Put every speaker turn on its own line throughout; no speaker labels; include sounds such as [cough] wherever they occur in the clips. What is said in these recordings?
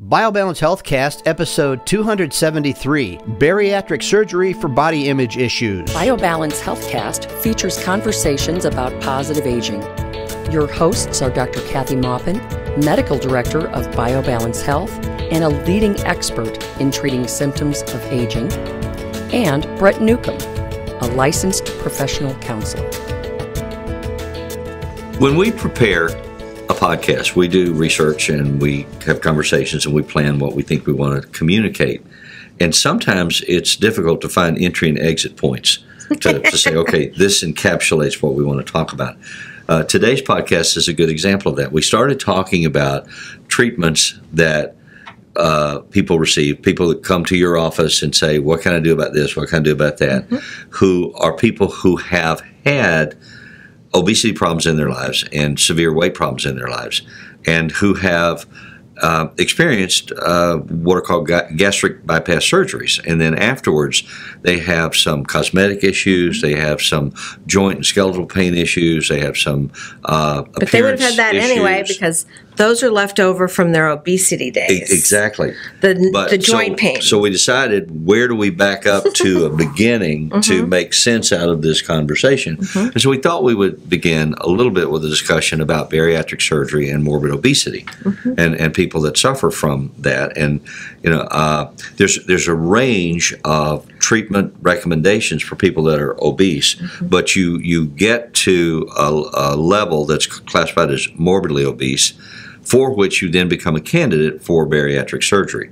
BioBalance Healthcast, episode 273 Bariatric Surgery for Body Image Issues.
BioBalance Healthcast features conversations about positive aging. Your hosts are Dr. Kathy Maupin, Medical Director of BioBalance Health and a leading expert in treating symptoms of aging, and Brett Newcomb, a licensed professional counselor.
When we prepare a podcast. We do research and we have conversations and we plan what we think we want to communicate. And sometimes it's difficult to find entry and exit points to, to say, [laughs] okay, this encapsulates what we want to talk about. Uh, today's podcast is a good example of that. We started talking about treatments that uh, people receive, people that come to your office and say, What can I do about this? What can I do about that? Mm-hmm. Who are people who have had obesity problems in their lives and severe weight problems in their lives, and who have uh, experienced uh, what are called gastric bypass surgeries. And then afterwards, they have some cosmetic issues, they have some joint and skeletal pain issues, they have some. Uh,
but they would have had that
issues.
anyway because those are left over from their obesity days.
exactly.
The, but the joint
so,
pain.
So we decided where do we back up to a [laughs] beginning mm-hmm. to make sense out of this conversation. Mm-hmm. And so we thought we would begin a little bit with a discussion about bariatric surgery and morbid obesity mm-hmm. and, and people that suffer from that. And, you know, uh, there's, there's a range of treatment recommendations for people that are obese, mm-hmm. but you, you get to a, a level that's classified as morbidly obese for which you then become a candidate for bariatric surgery.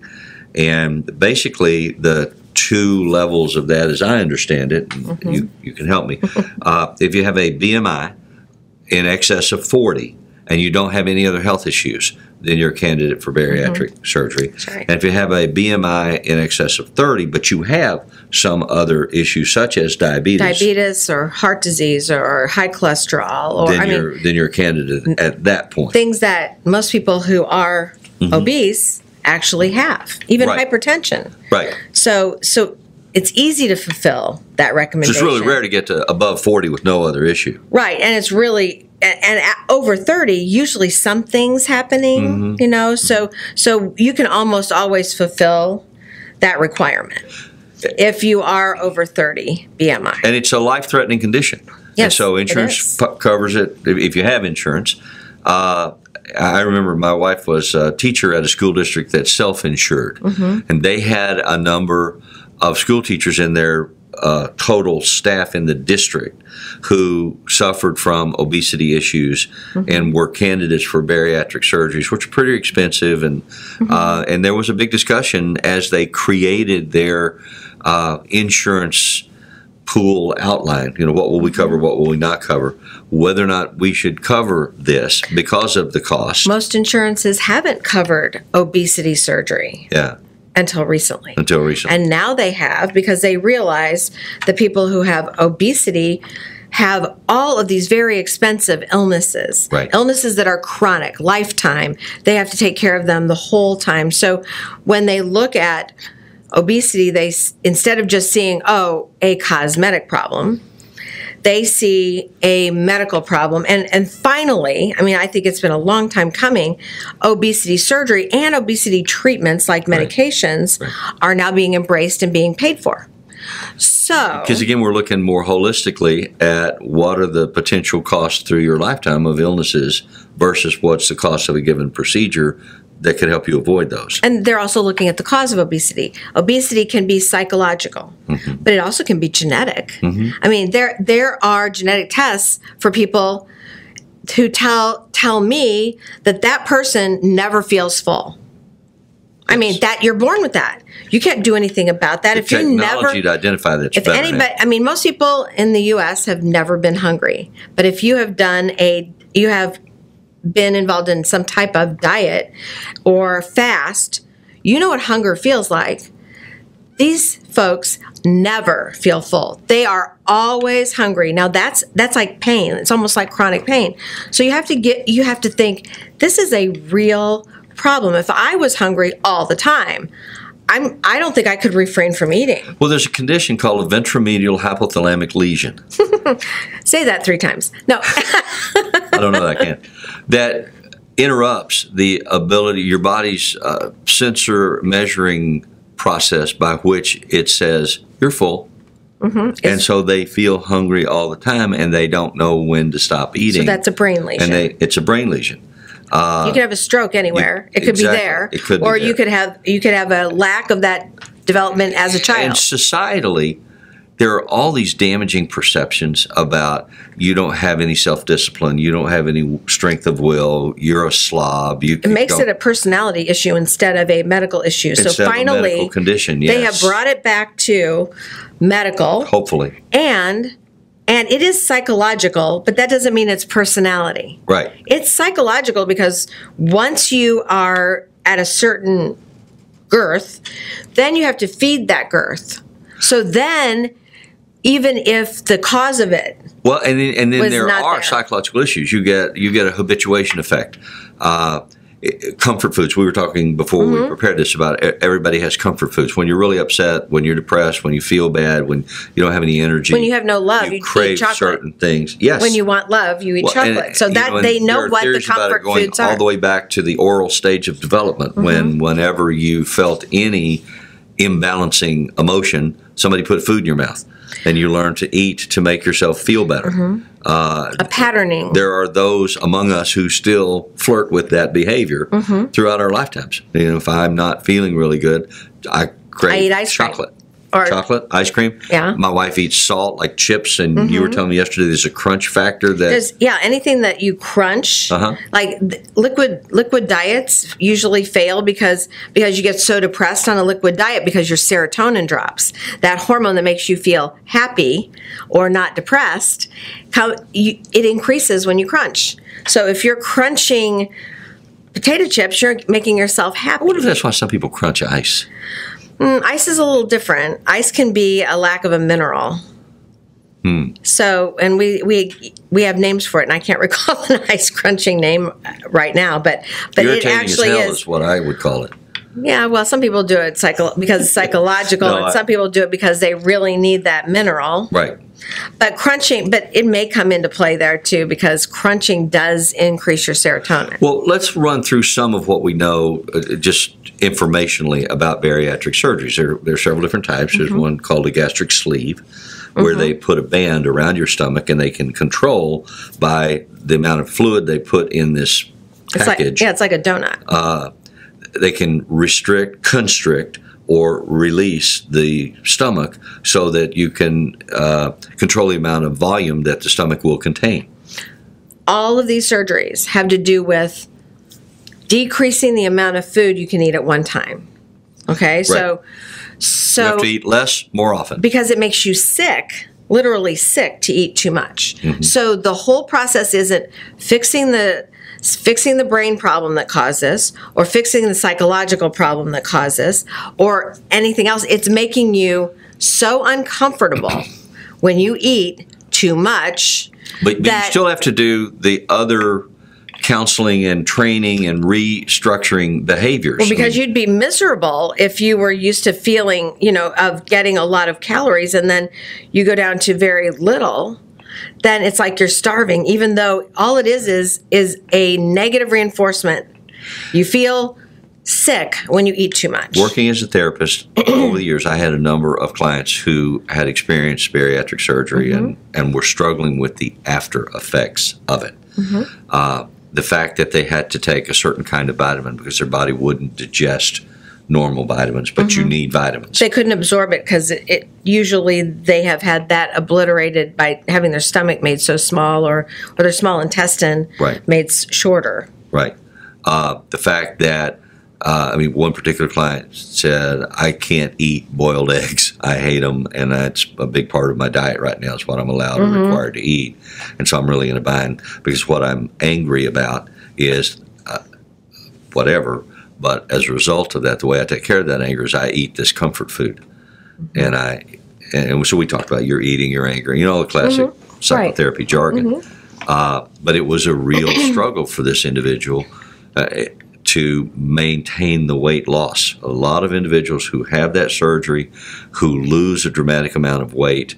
And basically, the two levels of that, as I understand it, mm-hmm. you, you can help me. [laughs] Uh, if you have a BMI in excess of 40 and you don't have any other health issues, then you're a candidate for bariatric mm-hmm. surgery.
Right.
And if you have a BMI in excess of 30, but you have some other issues such as diabetes,
diabetes or heart disease or high cholesterol, or
then
I
you're
mean,
then you're a candidate at that point.
Things that most people who are mm-hmm. obese actually have, even
right.
hypertension.
Right.
So so it's easy to fulfill that recommendation.
It's really rare to get to above 40 with no other issue.
Right, and it's really and, and over 30 usually something's happening, mm-hmm. you know, so so you can almost always fulfill that requirement if you are over 30 BMI.
And it's a life-threatening condition.
Yes,
and so insurance p- covers it if you have insurance. Uh, I remember my wife was a teacher at a school district that's self-insured, mm-hmm. and they had a number of school teachers in their uh, total staff in the district who suffered from obesity issues mm-hmm. and were candidates for bariatric surgeries, which are pretty expensive. And mm-hmm. uh, and there was a big discussion as they created their uh, insurance pool outline. You know, what will we cover? Mm-hmm. What will we not cover? Whether or not we should cover this because of the cost.
Most insurances haven't covered obesity surgery.
Yeah
until recently.
Until recently.
And now they have because they realize the people who have obesity have all of these very expensive illnesses.
Right.
Illnesses that are chronic, lifetime. They have to take care of them the whole time. So when they look at obesity, they instead of just seeing, oh, a cosmetic problem, they see a medical problem. And, and finally, I mean, I think it's been a long time coming, obesity surgery and obesity treatments like medications right. Right. are now being embraced and being paid for. So,
because again, we're looking more holistically at what are the potential costs through your lifetime of illnesses versus what's the cost of a given procedure that could help you avoid those.
And they're also looking at the cause of obesity. Obesity can be psychological, mm-hmm. but it also can be genetic. Mm-hmm. I mean, there there are genetic tests for people who tell tell me that that person never feels full. Yes. I mean that you're born with that. You can't do anything about that.
The
if you never
to identify that.
If anybody, I mean, most people in the U.S. have never been hungry, but if you have done a you have been involved in some type of diet or fast, you know what hunger feels like. These folks never feel full. They are always hungry. Now that's that's like pain. It's almost like chronic pain. So you have to get you have to think this is a real problem. If I was hungry all the time, I'm, I don't think I could refrain from eating. [laughs]
Well, there's a condition called a ventromedial hypothalamic lesion. [laughs]
Say that three times. No. [laughs]
I don't know that I can. That interrupts the ability, your body's uh, sensor measuring process by which it says you're full.
Mm-hmm.
And so they feel hungry all the time, and they don't know when to stop eating.
So that's a brain lesion.
and they, it's a brain lesion.
Uh, you could have a stroke anywhere. it could
exactly.
be there,
It could be
or you could have you could have a lack of that development as a child.
And societally, there are all these damaging perceptions about you don't have any self discipline, you don't have any strength of will, you're a slob. You
it makes it a personality issue instead of a medical issue. So
Instead of a
finally,
medical condition,
they have brought it back to medical,
hopefully
and and it is psychological, but that doesn't mean it's personality.
right.
It's psychological because once you are at a certain girth, then you have to feed that girth. So then, even if the cause of it,
Well, and then, and then there are
there.
psychological issues. You get you get a habituation effect. Uh, comfort foods. We were talking before
Mm-hmm.
we prepared this about e- everybody has comfort foods. When you're really upset, when you're depressed, when you feel bad, when you don't have any energy,
When you have no love,
you
you eat
crave
chocolate.
certain things. Yes.
when you want love, you eat
Well, and,
chocolate. So that
and
they know what the
it
comfort
going
foods are. Mm-hmm.
the way back to the oral stage of development when whenever you felt any imbalancing emotion somebody put food in your mouth and you learn to eat to make yourself feel better
Mm-hmm. A patterning.
there are those among us who still flirt with that behavior
Mm-hmm.
throughout our lifetimes you know if i'm not feeling really good i crave
eat ice
chocolate
Or-
chocolate ice cream
Yeah. Mm-hmm.
my wife eats salt like chips and you were telling me yesterday there's a crunch factor that
There's yeah, anything that you crunch,
Uh-huh.
like th- liquid liquid diets usually fail because because you get so depressed on a liquid diet because your serotonin drops. That hormone that makes you feel happy or not depressed, how you, it increases when you crunch. So if you're crunching potato chips, you're making yourself happy.
I wonder if that's why some people crunch ice.
Mm, ice is a little different. Ice can be a lack of a mineral. So, and we we we have names for it, and I can't [laughs] recall an ice crunching name right now, but but it actually
as hell
is.
is what I would call it.
Yeah, well, some people do it psycho- because it's [laughs] psychological,
No,
and
I-
some people do it because they really need that mineral.
Right.
But crunching, but it may come into play there too because crunching does increase your serotonin.
Well, let's run through some of what we know uh, just informationally about bariatric surgeries. There, there are several different types. There's
Mm-hmm.
one called a gastric sleeve, where they put a band around your stomach and they can control by the amount of fluid they put in this
It's like
package.
yeah, it's like a donut.
they can restrict, constrict, or release the stomach so that you can uh, control the amount of volume that the stomach will contain.
all of these surgeries have to do with decreasing the amount of food you can eat at one time. Okay, so so You
have to eat less more often.
because it makes you sick, literally sick to eat too much.
Mm-hmm.
So the whole process isn't fixing the fixing the brain problem that caused this or fixing the psychological problem that caused this or anything else. It's making you so uncomfortable when you eat too much
But, but you still have to do the other counseling and training and restructuring behaviors.
Well, because
I mean,
you'd be miserable if you were used to feeling, you know, of getting a lot of calories and then you go down to very little, then it's like you're starving, even though all it is is is a negative reinforcement. You feel sick when you eat too much.
working as a therapist [clears throat] over the years, I had a number of clients who had experienced bariatric surgery
Mm-hmm.
and, and were struggling with the after effects of it.
Mm-hmm.
Uh, the fact that they had to take a certain kind of vitamin because their body wouldn't digest normal vitamins, but
Mm-hmm.
you need vitamins.
They couldn't absorb it because it, it usually they have had that obliterated by having their stomach made so small or or their small intestine
Right.
made shorter.
Right. Uh, the fact that, uh, I mean, one particular client said, I can't eat boiled [laughs] eggs. I hate them, and that's a big part of my diet right now. It's what I'm allowed or required to eat. And so I'm really in a bind because what I'm angry about is uh, whatever. But as a result of that, the way I take care of that anger is I eat this comfort food. And I, and so we talked about your eating, your anger, you know, the classic psychotherapy jargon. Uh, but it was a real [clears throat] struggle for this individual uh, to maintain the weight loss. A lot of individuals who have that surgery, who lose a dramatic amount of weight,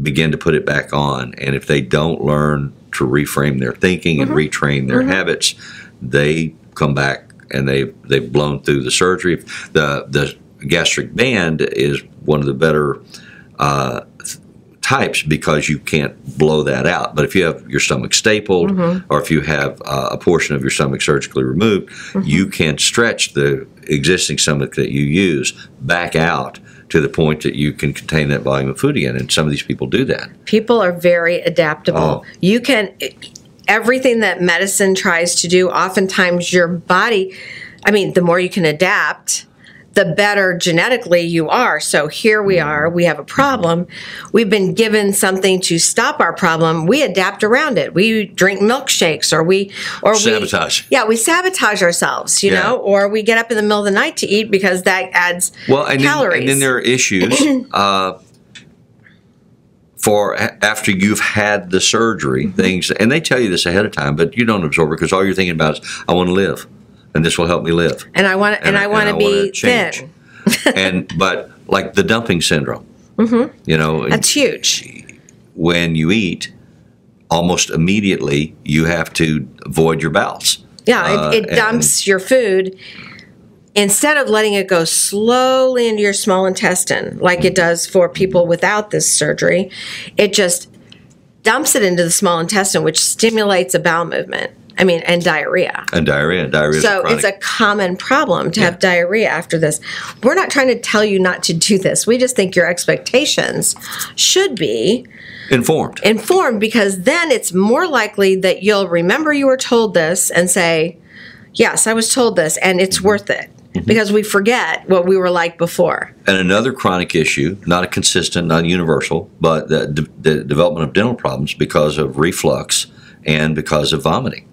begin to put it back on. And if they don't learn to reframe their thinking and retrain their habits, they come back and they they've blown through the surgery. The the gastric band is one of the better uh, types because you can't blow that out. But if you have your stomach stapled or if you have uh, a portion of your stomach surgically removed, you can stretch the existing stomach that you use back out to the point that you can contain that volume of food again. And some of these people do that.
People are very adaptable.
Oh.
You can everything that medicine tries to do. Oftentimes, your body. I mean, the more you can adapt, the better genetically you are. So here we are. We have a problem. We've been given something to stop our problem. We adapt around it. We drink milkshakes, or we or
Sabotage.
We, yeah, we sabotage ourselves. You
Yeah.
know, or we get up in the middle of the night to eat because that adds
Well, and then, and then there are issues [clears throat] uh, for after you've had the surgery. Things, and they tell you this ahead of time, but you don't absorb it because all you're thinking about is, "I want to live, and this will help me live."
and I want and, I want to be thin. [laughs]
and but like the dumping syndrome, mm-hmm. you know,
That's huge.
when you eat, almost immediately you have to void your bowels.
Yeah,
Uh,
it, it
and-
dumps your food instead of letting it go slowly into your small intestine, like it does for people without this surgery. It just dumps it into the small intestine, which stimulates a bowel movement. I mean, and diarrhea.
And diarrhea, diarrhea.
So it's a common problem to have diarrhea after this. We're not trying to tell you not to do this. We just think your expectations should be
informed.
informed because then it's more likely that you'll remember you were told this and say, Yes, I was told this, and it's mm-hmm. worth it. Mm-hmm. Because we forget what we were like before.
And another chronic issue, not a consistent, not universal, but the, the development of dental problems because of reflux and because of vomiting.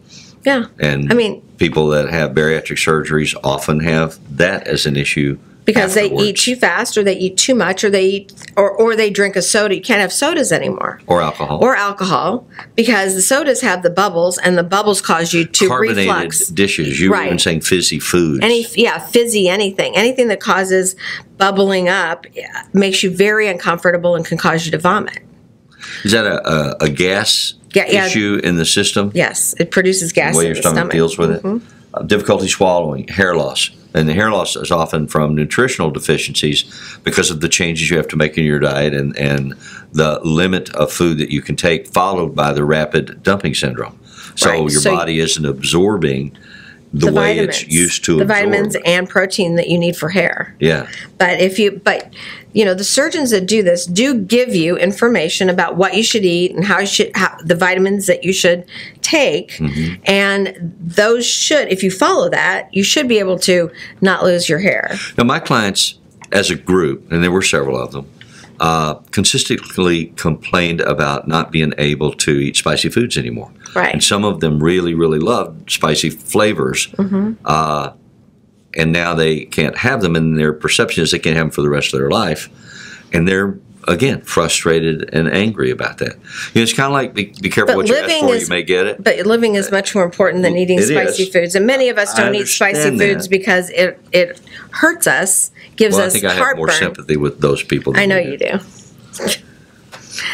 Yeah.
And
I mean-
people that have bariatric surgeries often have that as an issue
Because they eat too fast or they eat too much or they eat or, or they drink a soda. You can't have sodas anymore.
or alcohol
Or alcohol because the sodas have the bubbles and the bubbles cause you to
carbonated
reflux.
dishes. You were
Right.
even saying fizzy foods.
Any yeah, fizzy anything. Anything that causes bubbling up makes you very uncomfortable and can cause you to vomit.
Is that a, a, a gas
Yeah, yeah.
issue in the system?
Yes, it produces gas
the way your
the
stomach,
stomach. Mm-hmm.
deals with it. Uh, difficulty swallowing, hair loss. And the hair loss is often from nutritional deficiencies because of the changes you have to make in your diet and, and the limit of food that you can take, followed by the rapid dumping syndrome. So
Right,
your
so-
body isn't absorbing the,
The
way
vitamins,
it's used to
the
absorb.
vitamins and protein that you need for hair.
Yeah.
But if you, but you know, the surgeons that do this do give you information about what you should eat and how you should, how, the vitamins that you should take,
Mm-hmm.
and those should, if you follow that, you should be able to not lose your hair.
Now, my clients, as a group, and there were several of them, uh, consistently complained about not being able to eat spicy foods anymore.
Right.
And some of them really, really loved spicy flavors.
Mm-hmm.
Uh, and now they can't have them, and their perception is they can't have them for the rest of their life. And they're, again, frustrated and angry about that. You know, it's kind of like be, be careful
But
what you ask for,
is-
you may get it.
But living is much more important than eating
It
spicy
is.
foods, and many of us don't eat spicy
understand
foods because it it hurts us, gives
Well, I
us
think I have more sympathy with those people.
I know you do.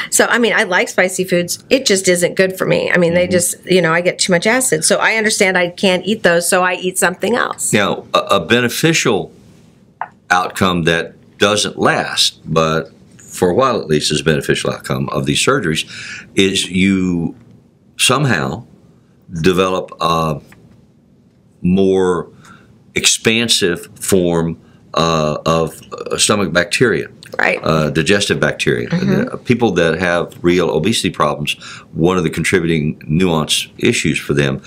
So, I mean, I like spicy foods. It just isn't good for me. I mean,
Mm-hmm.
they just, you know, I get too much acid. So I understand I can't eat those, so I eat something else.
Now, a, a beneficial outcome that doesn't last, but for a while at least is a beneficial outcome of these surgeries, is you somehow develop a more expansive form uh, of uh, stomach bacteria.
Right.
Uh, digestive bacteria. Uh, people that have real obesity problems, one of the contributing nuance issues for them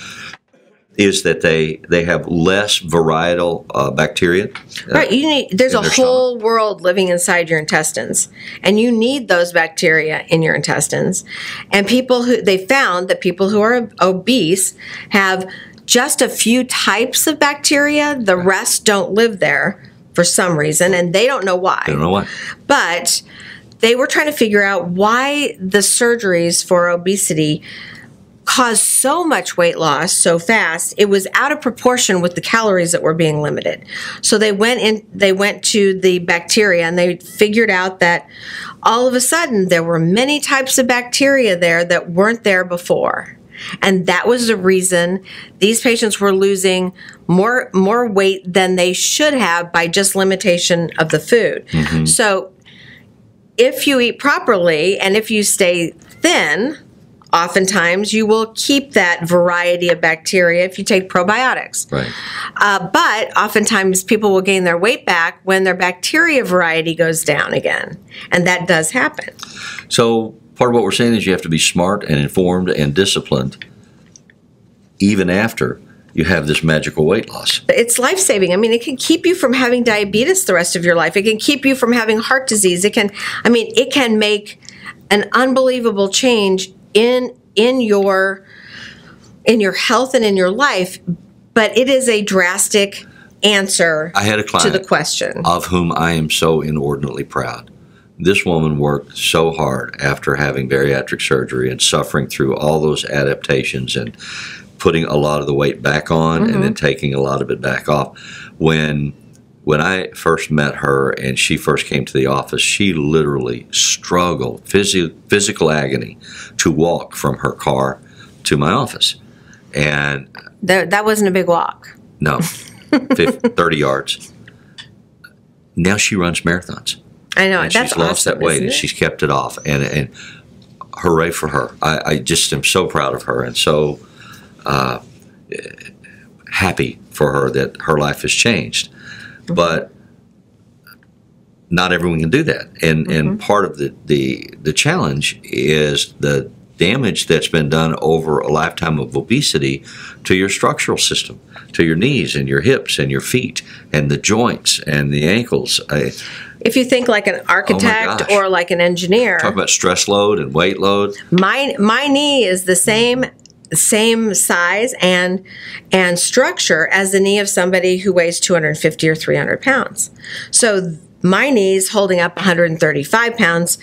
is that they they have less varietal uh, bacteria.
Right. You need there's a whole world living inside your intestines. And you need those bacteria in your intestines. And people who they found that people who are obese have just a few types of bacteria. The rest don't live there for some reason and they don't know why.
I don't know why.
But they were trying to figure out why the surgeries for obesity caused so much weight loss so fast it was out of proportion with the calories that were being limited so they went in they went to the bacteria and they figured out that all of a sudden there were many types of bacteria there that weren't there before And that was the reason these patients were losing more more weight than they should have by just limitation of the food. So if you eat properly and if you stay thin, oftentimes you will keep that variety of bacteria if you take probiotics.
Right.
Uh, but oftentimes people will gain their weight back when their bacteria variety goes down again. And that does happen.
So part of what we're saying is you have to be smart and informed and disciplined even after you have this magical weight loss.
It's life saving. I mean, it can keep you from having diabetes the rest of your life. It can keep you from having heart disease. It can, I mean, it can make an unbelievable change in in your in your health and in your life. But it is a drastic answer
I had a client to
the question.
of whom I am so inordinately proud. This woman worked so hard after having bariatric surgery and suffering through all those adaptations and putting a lot of the weight back on and then mm-hmm. taking a lot of it back off. When when I first met her and she first came to the office, she literally struggled, physio- physical agony, to walk from her car to my office. And
That, that wasn't a big walk.
no, 50, [laughs] 30 yards. Now she runs marathons.
I know.
And
that's
she's lost
awesome,
that weight and she's kept it off. And, and hooray for her. I, I just am so proud of her and so uh, happy for her that her life has changed.
Mm-hmm.
But not everyone can do that. And,
Mm-hmm.
and part of the, the, the challenge is the damage that's been done over a lifetime of obesity to your structural system, to your knees and your hips and your feet and the joints and the ankles. I,
if you think like an architect
gosh.
or like an engineer,
talk about stress load and weight load.
my my knee is the same same size and and structure as the knee of somebody who weighs 250 or 300 pounds. So my knees holding up 135 pounds.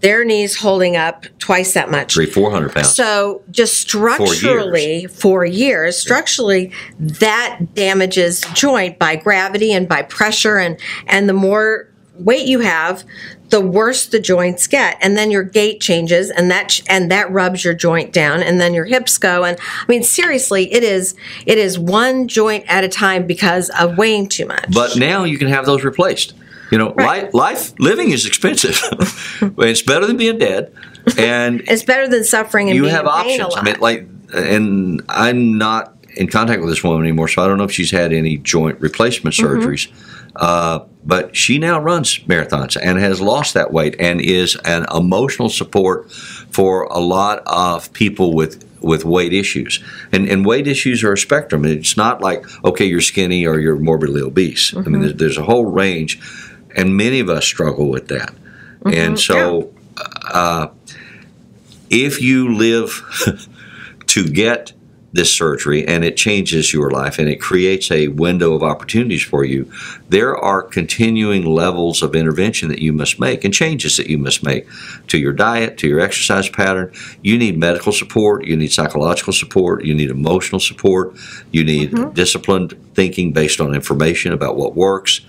Their knees holding up twice that much.
Three, four hundred pounds.
so just structurally for years, structurally that damages joint by gravity and by pressure and and the more weight you have, the worse the joints get. And then your gait changes and that and that rubs your joint down and then your hips go and I mean seriously, it is it is one joint at a time because of weighing too much.
but now you can have those replaced. You know,
Right.
life, life living is expensive. [laughs] it's better than being dead, and [laughs]
it's better than suffering and
you
being
have options. I mean, like, and I'm not in contact with this woman anymore, so I don't know if she's had any joint replacement
Mm-hmm.
Uh, but she now runs marathons and has lost that weight and is an emotional support for a lot of people with with weight issues. And and weight issues are a spectrum. It's not like okay, you're skinny or you're morbidly obese. I mean, there's, there's a whole range, and many of us struggle with that. And so, uh, if you live [laughs] to get this surgery and it changes your life and it creates a window of opportunities for you, there are continuing levels of intervention that you must make and changes that you must make to your diet, to your exercise pattern. You need medical support, you need psychological support, you need emotional support, you need mm-hmm. disciplined thinking based on information about what works.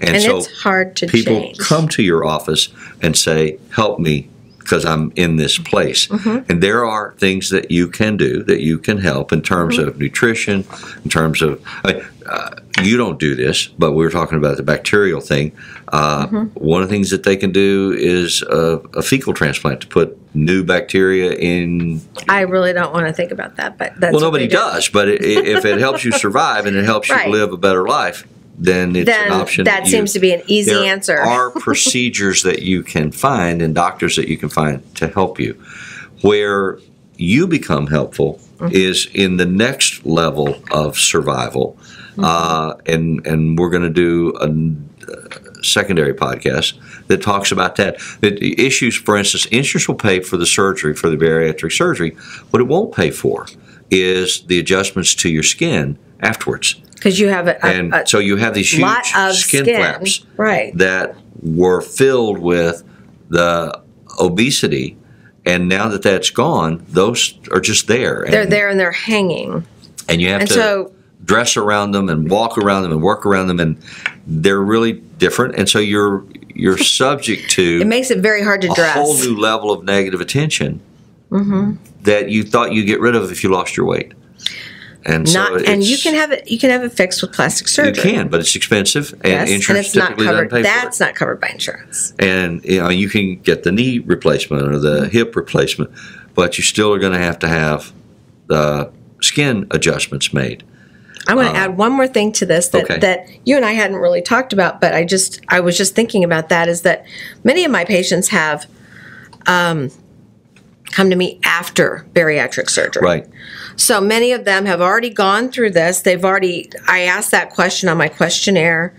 And,
and
so
it's hard to
people
change.
come to your office and say, "Help me." Because I'm in this place,
Mm-hmm.
and there are things that you can do that you can help in terms
Mm-hmm.
of nutrition, in terms of uh, uh, you don't do this, but we were talking about the bacterial thing. Uh,
Mm-hmm.
One of the things that they can do is a, a fecal transplant to put new bacteria in.
I really don't want to think about that, but that's
Well, nobody does, but i i- if it helps you [laughs] survive and it helps you live a better life, then it's
Then
an option.
that
you-
seems to be an easy
there
answer.
are [laughs] procedures that you can find and doctors that you can find to help you. Where you become helpful
Mm-hmm.
is in the next level of survival,
Mm-hmm.
uh, and and we're going to do a uh, secondary podcast that talks about that. The issues, for instance, insurance will pay for the surgery for the bariatric surgery. What it won't pay for is the adjustments to your skin afterwards.
because you have a, a,
And
a
so you have these huge skin,
skin,
flaps
right?
that were filled with the obesity, and now that that's gone, those are just there. And,
They're there and they're hanging,
and you have
and
to
so
dress around them and walk around them and work around them, and they're really different. And so you're you're [laughs] subject to
it makes it very hard to
a
dress.
whole new level of negative attention mm-hmm. that you thought you'd get rid of if you lost your weight. And so
Not, and you can have it. You can have it fixed with plastic surgery.
you can, but it's expensive, and
Yes, and
insurance
it's not covered.
pay for it.
That's not covered by insurance.
and you know you can get the knee replacement or the
Mm-hmm.
hip replacement, but you still are going to have to have the skin adjustments made.
I want to add one more thing to this that,
okay.
that you and I hadn't really talked about, but I just I was just thinking about that is that many of my patients have um, come to me after bariatric surgery.
Right.
So many of them have already gone through this. They've already I asked that question on my questionnaire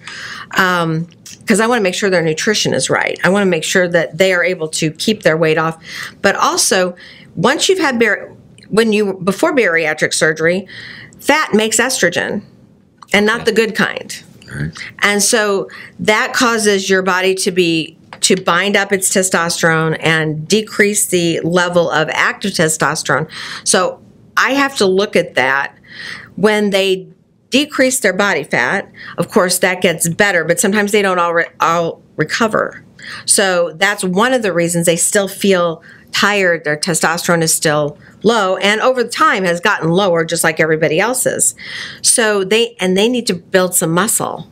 um, because I want to make sure their nutrition is right. I want to make sure that they are able to keep their weight off. But also, once you've had bar- when you before bariatric surgery, fat makes estrogen, and not the good kind. And so that causes your body to be to bind up its testosterone and decrease the level of active testosterone. So I have to look at that when they decrease their body fat. Of course, that gets better, but sometimes they don't all, re- all recover. So that's one of the reasons they still feel tired. Their testosterone is still low, and over time has gotten lower, just like everybody else's. So they and they need to build some muscle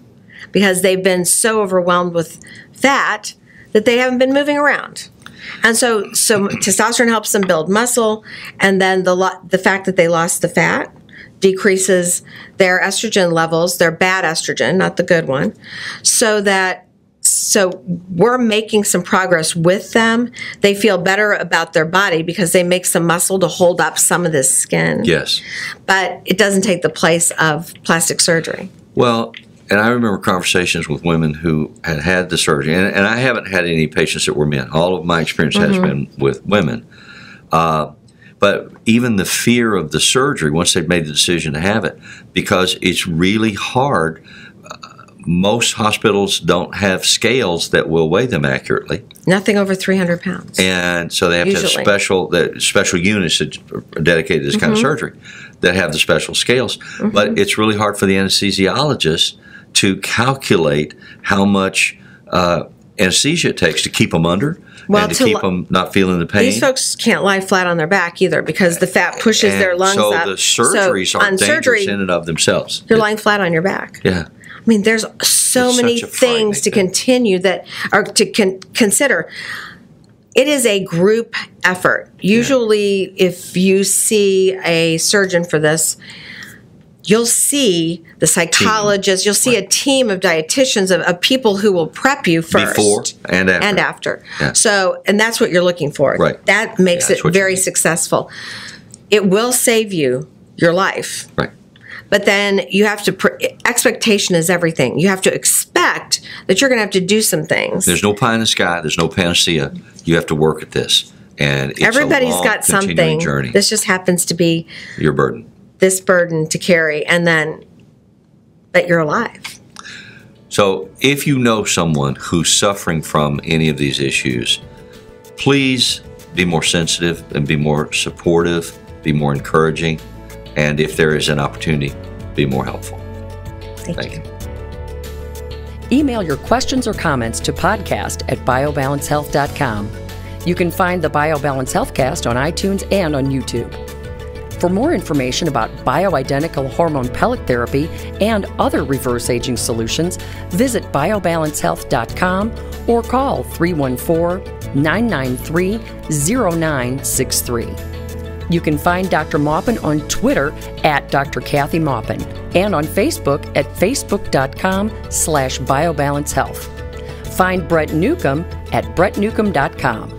because they've been so overwhelmed with fat that they haven't been moving around. And so, so testosterone helps them build muscle, and then the lo- the fact that they lost the fat decreases their estrogen levels, their bad estrogen, not the good one, so that so we're making some progress with them. They feel better about their body because they make some muscle to hold up some of this skin.
Yes.
But it doesn't take the place of plastic surgery.
Well, and I remember conversations with women who had had the surgery, and, and I haven't had any patients that were men. All of my experience has been with women. Uh, but even the fear of the surgery, once they've made the decision to have it, because it's really hard. Most hospitals don't have scales that will weigh them accurately,
Nothing over 300 pounds.
and so they have to have special the special units that are dedicated to this
Mm-hmm.
kind of surgery that have the special scales. But it's really hard for the anesthesiologist to calculate how much uh, anesthesia it takes to keep them under
Well,
and to,
to
keep
li-
them not feeling the pain.
These folks can't lie flat on their back either because the fat pushes
and
their lungs
so
up.
the surgeries
so
are
on
dangerous
surgery,
in and of themselves.
you're lying flat on your back.
yeah.
I mean, there's so
It's
many things to
thing.
continue that are to con- consider. It is a group effort. Usually, if you see a surgeon for this, you'll see the psychologist, you'll see a team of dietitians, of, of people who will prep you first.
Before and after.
And after.
Yeah.
So, and that's what you're looking for.
Right.
That makes
Yeah,
it very successful. It will save you your life.
Right.
But then you have to, pr- expectation is everything. You have to expect that you're going to have to do some things.
There's no pie in the sky. There's no panacea. You have to work at this, and it's
Everybody's
long,
got something.
Journey.
This just happens to be
your burden.
this burden to carry, and then, but you're alive.
So, if you know someone who's suffering from any of these issues, please be more sensitive and be more supportive, be more encouraging, and if there is an opportunity, be more helpful.
Thank,
Thank
you.
you.
Email your questions or comments to podcast at biobalancehealth.com. You can find the BioBalance Healthcast on iTunes and on YouTube. For more information about bioidentical hormone pellet therapy and other reverse aging solutions, visit biobalancehealth.com or call 314 993 0963. You can find Dr. Maupin on Twitter at Dr. Kathy Maupin and on Facebook at facebook.com slash biobalancehealth. Find Brett Newcomb at brettnewcomb.com.